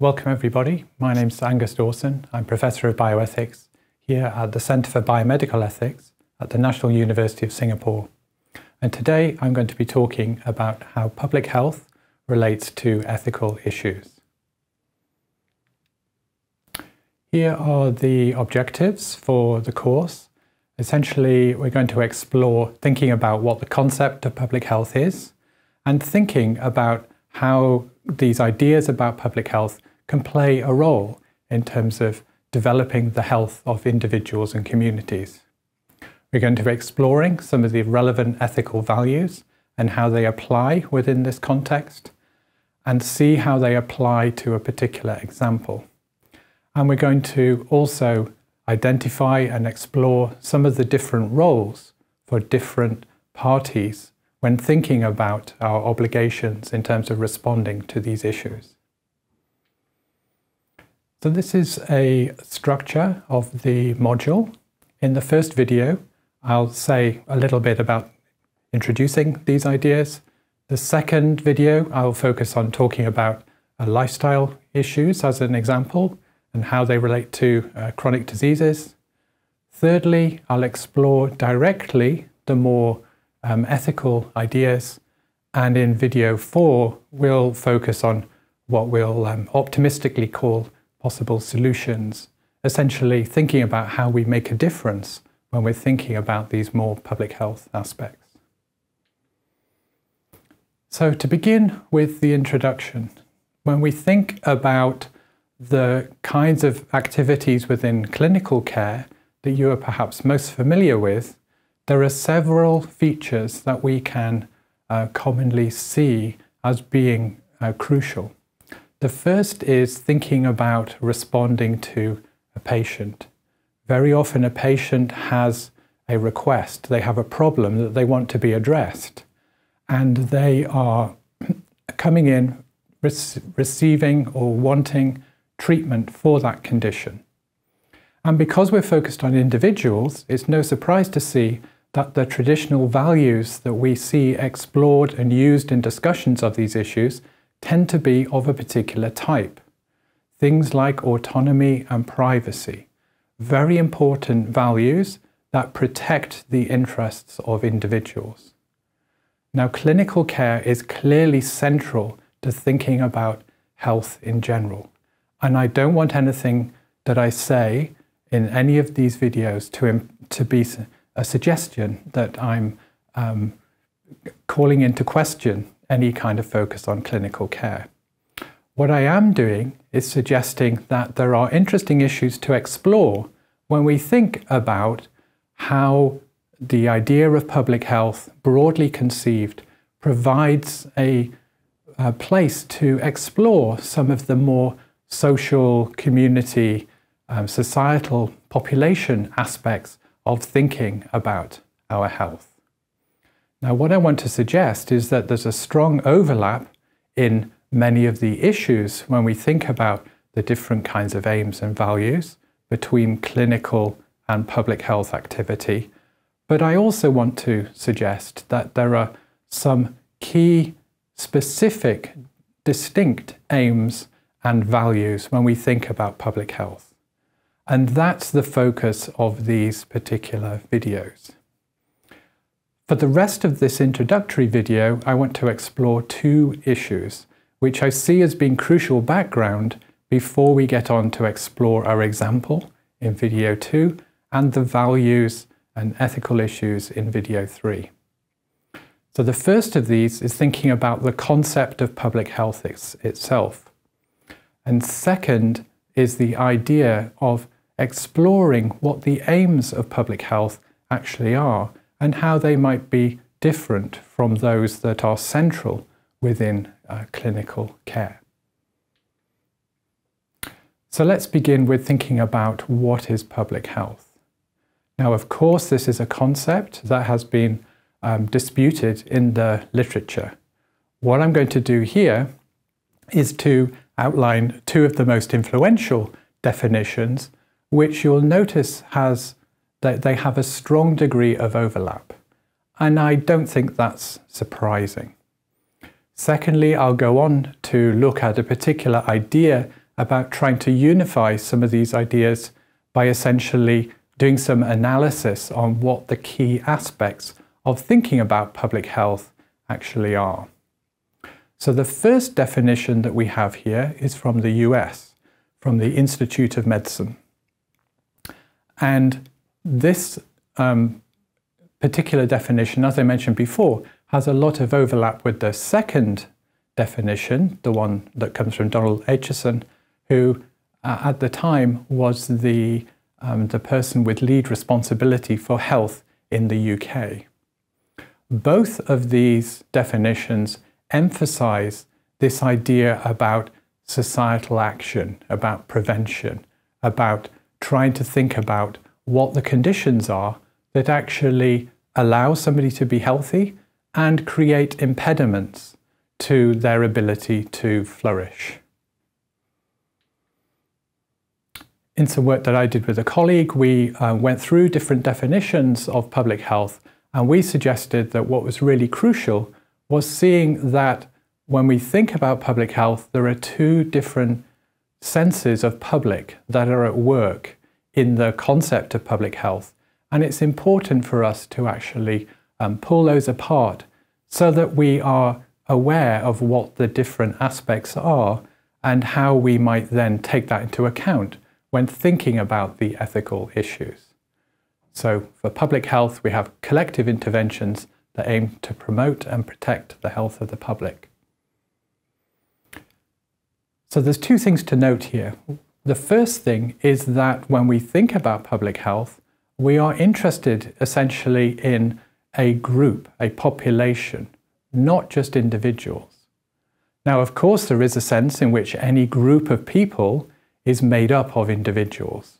Welcome everybody. My name is Angus Dawson. I'm Professor of Bioethics here at the Centre for Biomedical Ethics at the National University of Singapore. And today I'm going to be talking about how public health relates to ethical issues. Here are the objectives for the course. Essentially, we're going to explore thinking about what the concept of public health is and thinking about how these ideas about public health can play a role in terms of developing the health of individuals and communities. We're going to be exploring some of the relevant ethical values and how they apply within this context and see how they apply to a particular example. And we're going to also identify and explore some of the different roles for different parties when thinking about our obligations in terms of responding to these issues. So this is a structure of the module. In the first video, I'll say a little bit about introducing these ideas. The second video, I'll focus on talking about uh, lifestyle issues as an example and how they relate to uh, chronic diseases. Thirdly, I'll explore directly the more um, ethical ideas. And in video four, we'll focus on what we'll um, optimistically call possible solutions, essentially thinking about how we make a difference when we're thinking about these more public health aspects. So to begin with the introduction, when we think about the kinds of activities within clinical care that you are perhaps most familiar with, there are several features that we can uh, commonly see as being uh, crucial. The first is thinking about responding to a patient. Very often a patient has a request, they have a problem that they want to be addressed, and they are coming in, receiving or wanting treatment for that condition. And because we're focused on individuals, it's no surprise to see that the traditional values that we see explored and used in discussions of these issues tend to be of a particular type. Things like autonomy and privacy, very important values that protect the interests of individuals. Now, clinical care is clearly central to thinking about health in general. And I don't want anything that I say in any of these videos to, to be a suggestion that I'm um, calling into question any kind of focus on clinical care. What I am doing is suggesting that there are interesting issues to explore when we think about how the idea of public health, broadly conceived, provides a, a place to explore some of the more social, community, um, societal, population aspects of thinking about our health. Now, what I want to suggest is that there's a strong overlap in many of the issues when we think about the different kinds of aims and values between clinical and public health activity. But I also want to suggest that there are some key, specific, distinct aims and values when we think about public health. And that's the focus of these particular videos. For the rest of this introductory video, I want to explore two issues, which I see as being crucial background before we get on to explore our example in video two and the values and ethical issues in video three. So the first of these is thinking about the concept of public health itself. And second is the idea of exploring what the aims of public health actually are and how they might be different from those that are central within uh, clinical care. So let's begin with thinking about what is public health. Now, of course, this is a concept that has been um, disputed in the literature. What I'm going to do here is to outline two of the most influential definitions, which you'll notice has that they have a strong degree of overlap. And I don't think that's surprising. Secondly, I'll go on to look at a particular idea about trying to unify some of these ideas by essentially doing some analysis on what the key aspects of thinking about public health actually are. So the first definition that we have here is from the US, from the Institute of Medicine. And this um, particular definition, as I mentioned before, has a lot of overlap with the second definition, the one that comes from Donald Acheson, who uh, at the time was the, um, the person with lead responsibility for health in the UK. Both of these definitions emphasize this idea about societal action, about prevention, about trying to think about what the conditions are that actually allow somebody to be healthy and create impediments to their ability to flourish. In some work that I did with a colleague, we uh, went through different definitions of public health and we suggested that what was really crucial was seeing that when we think about public health, there are two different senses of public that are at work in the concept of public health. And it's important for us to actually um, pull those apart so that we are aware of what the different aspects are and how we might then take that into account when thinking about the ethical issues. So for public health, we have collective interventions that aim to promote and protect the health of the public. So there's two things to note here. The first thing is that when we think about public health, we are interested essentially in a group, a population, not just individuals. Now, of course, there is a sense in which any group of people is made up of individuals.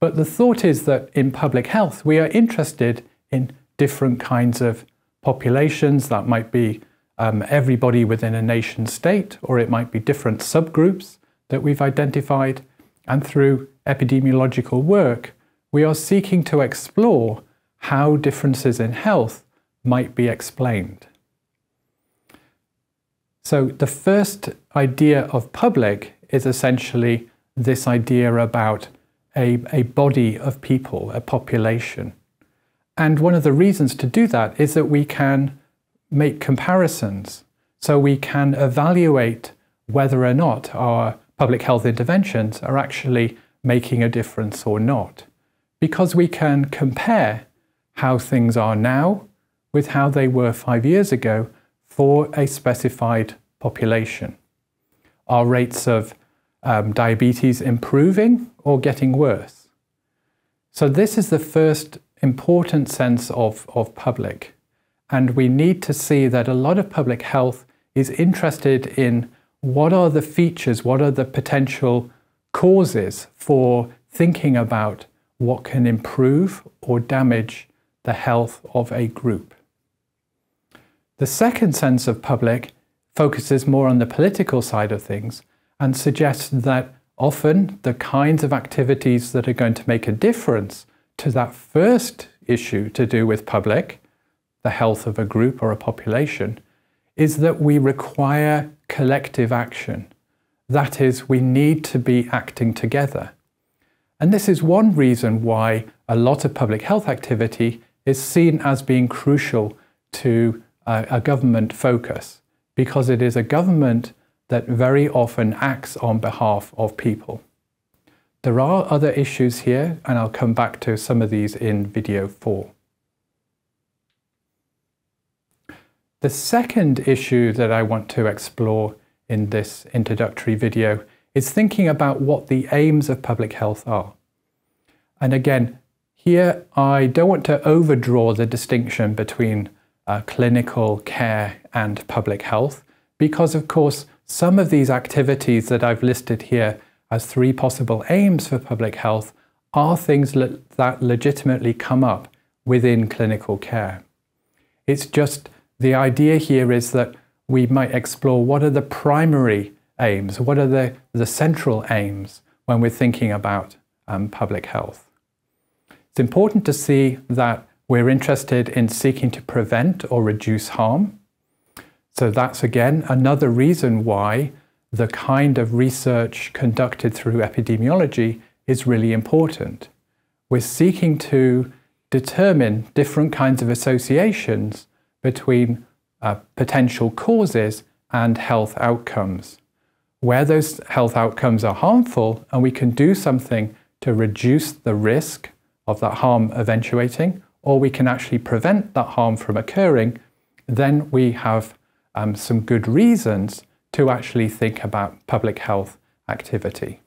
But the thought is that in public health, we are interested in different kinds of populations. That might be um, everybody within a nation state, or it might be different subgroups that we've identified. And through epidemiological work, we are seeking to explore how differences in health might be explained. So the first idea of public is essentially this idea about a, a body of people, a population. And one of the reasons to do that is that we can make comparisons. So we can evaluate whether or not our public health interventions are actually making a difference or not. Because we can compare how things are now with how they were five years ago for a specified population. Are rates of um, diabetes improving or getting worse? So this is the first important sense of, of public. And we need to see that a lot of public health is interested in what are the features, what are the potential causes for thinking about what can improve or damage the health of a group. The second sense of public focuses more on the political side of things and suggests that often the kinds of activities that are going to make a difference to that first issue to do with public, the health of a group or a population, is that we require collective action. That is, we need to be acting together. And this is one reason why a lot of public health activity is seen as being crucial to a, a government focus, because it is a government that very often acts on behalf of people. There are other issues here, and I'll come back to some of these in video 4. The second issue that I want to explore in this introductory video is thinking about what the aims of public health are. And again, here I don't want to overdraw the distinction between uh, clinical care and public health, because of course some of these activities that I've listed here as three possible aims for public health are things that legitimately come up within clinical care. It's just the idea here is that we might explore what are the primary aims, what are the, the central aims when we're thinking about um, public health. It's important to see that we're interested in seeking to prevent or reduce harm. So that's again another reason why the kind of research conducted through epidemiology is really important. We're seeking to determine different kinds of associations between uh, potential causes and health outcomes. Where those health outcomes are harmful and we can do something to reduce the risk of that harm eventuating, or we can actually prevent that harm from occurring, then we have um, some good reasons to actually think about public health activity.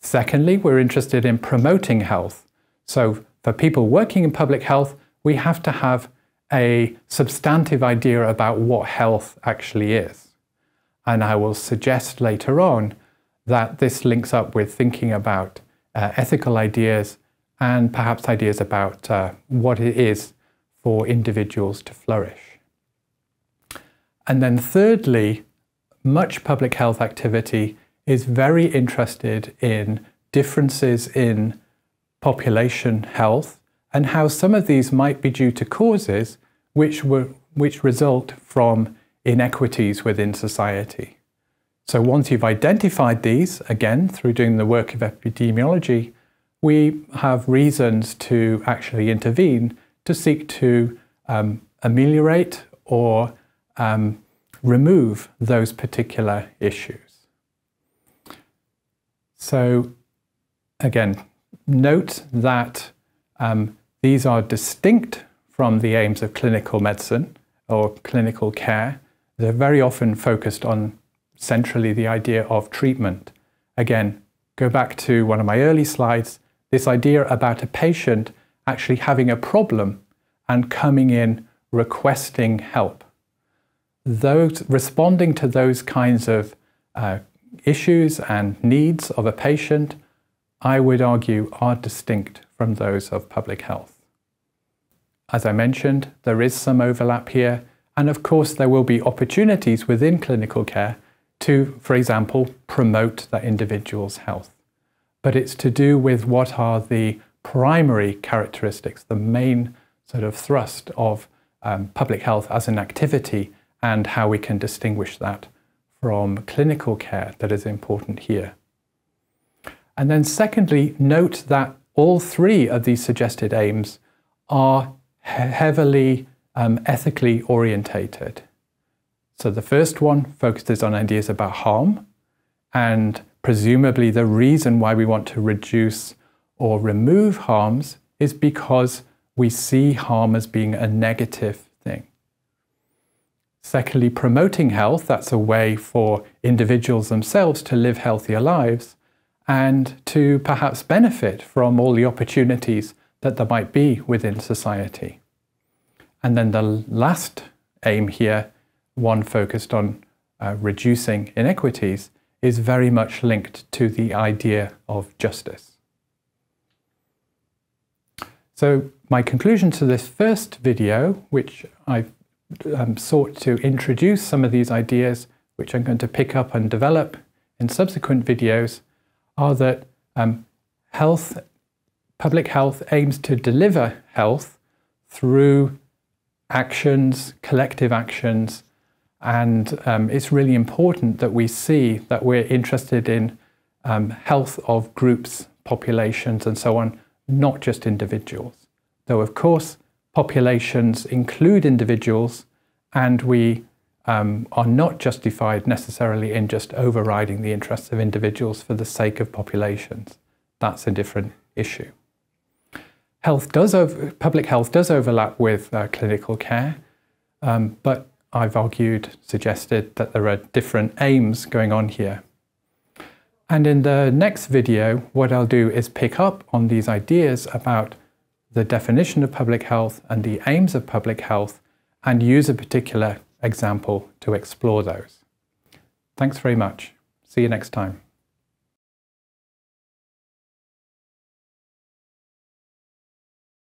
Secondly, we're interested in promoting health. So for people working in public health, we have to have a substantive idea about what health actually is. And I will suggest later on that this links up with thinking about uh, ethical ideas and perhaps ideas about uh, what it is for individuals to flourish. And then thirdly, much public health activity is very interested in differences in population health and how some of these might be due to causes which, were, which result from inequities within society. So once you've identified these, again, through doing the work of epidemiology, we have reasons to actually intervene to seek to um, ameliorate or um, remove those particular issues. So again, note that um, these are distinct from the aims of clinical medicine or clinical care. They're very often focused on centrally the idea of treatment. Again, go back to one of my early slides, this idea about a patient actually having a problem and coming in requesting help. Those, responding to those kinds of uh, issues and needs of a patient, I would argue, are distinct from those of public health. As I mentioned, there is some overlap here, and of course there will be opportunities within clinical care to, for example, promote that individual's health. But it's to do with what are the primary characteristics, the main sort of thrust of um, public health as an activity and how we can distinguish that from clinical care that is important here. And then secondly, note that all three of these suggested aims are heavily um, ethically orientated. So the first one focuses on ideas about harm and presumably the reason why we want to reduce or remove harms is because we see harm as being a negative thing. Secondly, promoting health, that's a way for individuals themselves to live healthier lives and to perhaps benefit from all the opportunities that there might be within society. And then the last aim here, one focused on uh, reducing inequities, is very much linked to the idea of justice. So my conclusion to this first video, which I've um, sought to introduce some of these ideas, which I'm going to pick up and develop in subsequent videos, are that um, health, public health aims to deliver health through actions, collective actions, and um, it's really important that we see that we're interested in um, health of groups, populations, and so on, not just individuals. Though, of course, populations include individuals, and we um, are not justified necessarily in just overriding the interests of individuals for the sake of populations. That's a different issue. Health does over, public health does overlap with uh, clinical care, um, but I've argued, suggested that there are different aims going on here. And in the next video, what I'll do is pick up on these ideas about the definition of public health and the aims of public health and use a particular example to explore those. Thanks very much. See you next time.